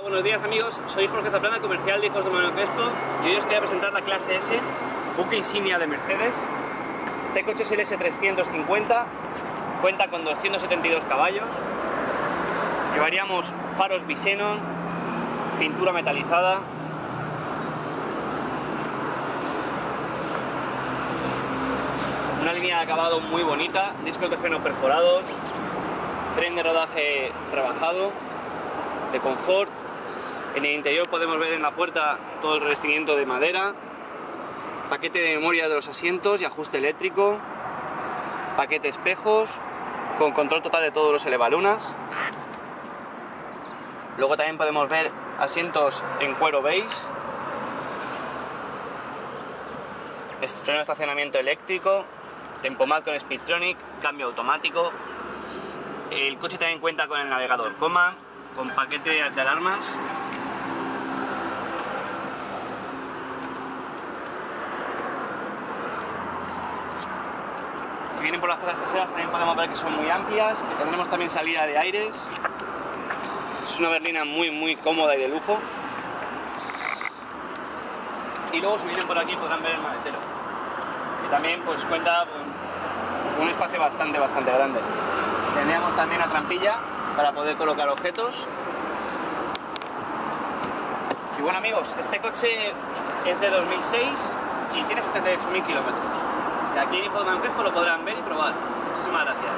Buenos días amigos, soy Jorge Zaplana, comercial de Hijos de Manuel Crespo y hoy os quería presentar la clase S, buque insignia de Mercedes. Este coche es el S350, cuenta con 272 caballos, llevaríamos faros Bisenon, pintura metalizada, una línea de acabado muy bonita, discos de freno perforados, tren de rodaje rebajado, de confort. En el interior podemos ver en la puerta todo el revestimiento de madera, paquete de memoria de los asientos y ajuste eléctrico, paquete espejos, con control total de todos los elevalunas. Luego también podemos ver asientos en cuero beige, freno de estacionamiento eléctrico, tempomat con Speedtronic, cambio automático. El coche también cuenta con el navegador coma, con paquete de alarmas. Si vienen por las plazas traseras también podemos ver que son muy amplias, tendremos también salida de aires. Es una berlina muy muy cómoda y de lujo. Y luego si vienen por aquí podrán ver el maletero. Y también pues cuenta con un espacio bastante bastante grande. Tendríamos también una trampilla para poder colocar objetos. Y bueno amigos, este coche es de 2006 y tiene 78.000 kilómetros. Aquí en Info de Crespo lo podrán ver y probar. Muchísimas gracias.